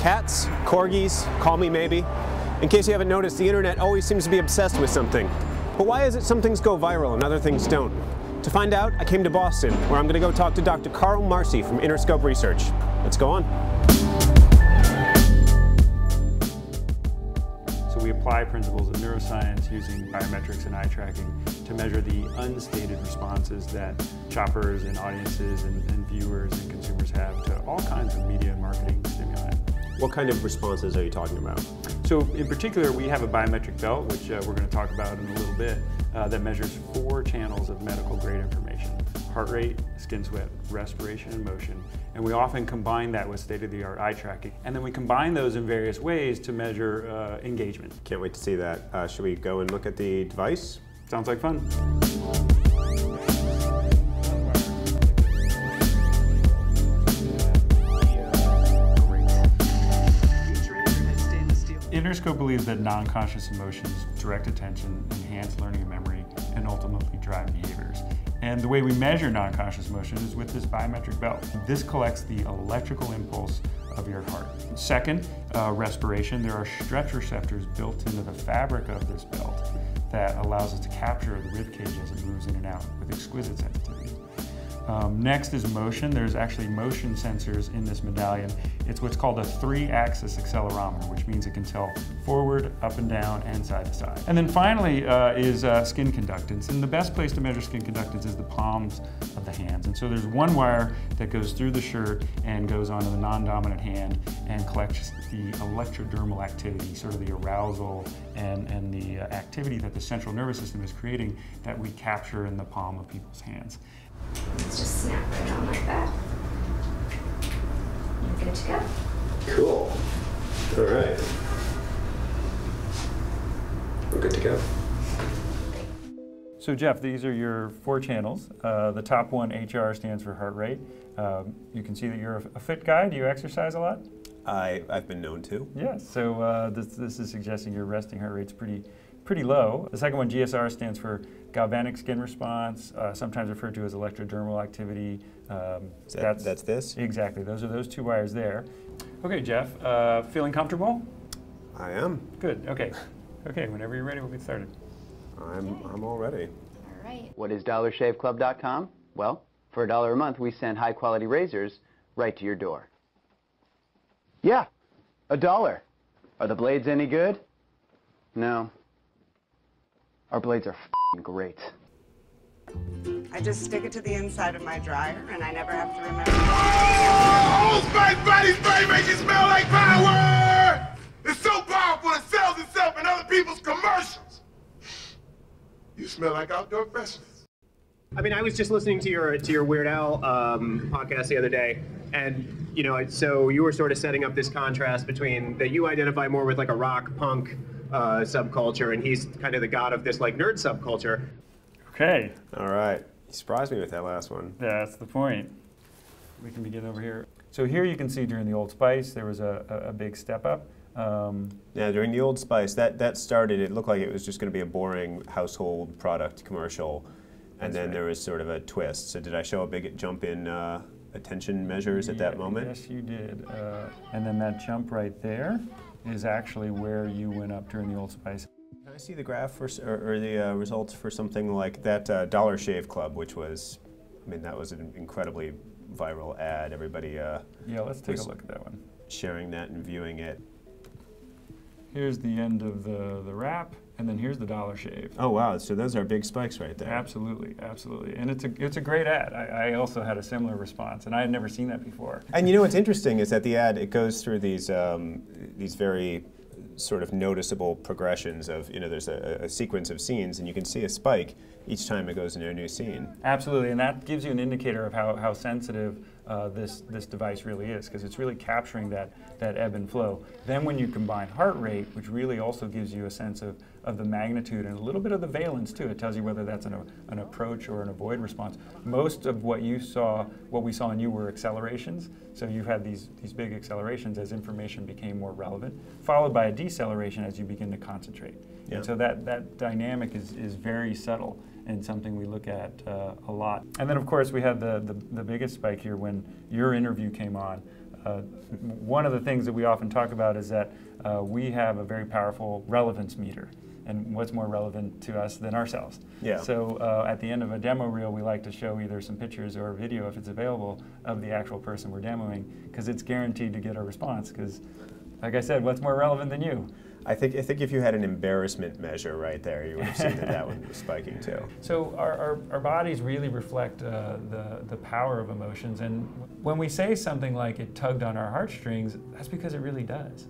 Cats, corgis, call me maybe. In case you haven't noticed, the internet always seems to be obsessed with something. But why is it some things go viral and other things don't? To find out, I came to Boston, where I'm going to go talk to Dr. Carl Marci from Innerscope Research. Let's go on. So we apply principles of neuroscience using biometrics and eye tracking to measure the unstated responses that shoppers and audiences and, and viewers and consumers have to all kinds of media and marketing stimuli. What kind of responses are you talking about? So in particular, we have a biometric belt, which uh, we're going to talk about in a little bit, uh, that measures four channels of medical grade information. Heart rate, skin sweat, respiration, and motion. And we often combine that with state-of-the-art eye tracking. And then we combine those in various ways to measure uh, engagement. Can't wait to see that. Uh, should we go and look at the device? Sounds like fun. Innerscope believes that non-conscious emotions direct attention, enhance learning and memory, and ultimately drive behaviors. And the way we measure non-conscious motion is with this biometric belt. This collects the electrical impulse of your heart. Second, uh, respiration. There are stretch receptors built into the fabric of this belt that allows us to capture the rib cage as it moves in and out with exquisite sensitivity. Um, next is motion. There's actually motion sensors in this medallion. It's what's called a three-axis accelerometer, which means it can tell forward, up and down, and side to side. And then finally uh, is uh, skin conductance. And the best place to measure skin conductance is the palms of the hands. And so there's one wire that goes through the shirt and goes onto the non-dominant hand and collects the electrodermal activity, sort of the arousal and, and the uh, activity that the central nervous system is creating that we capture in the palm of people's hands. Let's just snap right on like that. You're good to go. Cool. All right. We're good to go. So Jeff, these are your four channels. Uh, the top one, HR, stands for heart rate. Um, you can see that you're a, a, fit guy. Do you exercise a lot? I, I've been known to. Yes, so uh, this, this is suggesting your resting heart rate's pretty, pretty low. The second one, GSR, stands for galvanic skin response, uh, sometimes referred to as electrodermal activity. Um, that, that's, that's this? Exactly, those are those two wires there. Okay, Jeff, uh, feeling comfortable? I am. Good, okay. Okay, whenever you're ready, we'll get started. I'm, I'm all ready. All right. What is DollarShaveClub.com? Well, for a dollar a month, we send high-quality razors right to your door. Yeah, a dollar. Are the blades any good? No. Our blades are great. I just stick it to the inside of my dryer, and I never have to remember. Oh, Spice Body Spray makes you smell like power! It's so powerful it sells itself in other people's commercials. You smell like outdoor freshness. I mean, I was just listening to your to your Weird Al um, podcast the other day, and you know, so you were sort of setting up this contrast between that you identify more with like a rock punk uh, subculture, and he's kind of the god of this like nerd subculture. Okay. All right. You surprised me with that last one. Yeah, that's the point. We can begin over here. So here you can see during the Old Spice there was a, a, a big step up. Um, yeah, during the Old Spice, that that started. It looked like it was just going to be a boring household product commercial and then right. there was sort of a twist. So did I show a big jump in uh, attention measures at yeah, that moment? Yes, you did. Uh, and then that jump right there is actually where you went up during the Old Spice. Can I see the graph for, or, or the uh, results for something like that uh, Dollar Shave Club, which was, I mean, that was an incredibly viral ad. Everybody. Uh, yeah, let's take a look at that one. Sharing that and viewing it. Here's the end of the, the wrap. And then here's the Dollar Shave. Oh wow! So those are big spikes right there. Absolutely, absolutely, and it's a it's a great ad. I, I also had a similar response, and I had never seen that before. And you know what's interesting is that the ad it goes through these um, these very sort of noticeable progressions of you know there's a, a, sequence of scenes and you can see a spike each time it goes into a new scene. Absolutely, and that gives you an indicator of how, how sensitive uh, this, this device really is because it's really capturing that, that ebb and flow. Then when you combine heart rate, which really also gives you a sense of, of the magnitude and a little bit of the valence too, it tells you whether that's an, an approach or an avoid response. Most of what you saw, what we saw in you were accelerations. So you've had these, these big accelerations as information became more relevant, followed by a deceleration as you begin to concentrate. Yeah. And so that, that dynamic is, is very subtle and something we look at uh, a lot. And then, of course, we had the, the, the, biggest spike here when your interview came on. uh, one of the things that we often talk about is that uh, we have a very powerful relevance meter. And what's more relevant to us than ourselves? Yeah. So uh, at the end of a demo reel, we like to show either some pictures or a video, if it's available, of the actual person we're demoing, because it's guaranteed to get a response. Because, like I said, what's more relevant than you? I think I think if you had an embarrassment measure right there, you would have seen that that one was spiking too. So our, our, our bodies really reflect uh, the, the power of emotions. And when we say something like it tugged on our heartstrings, that's because it really does.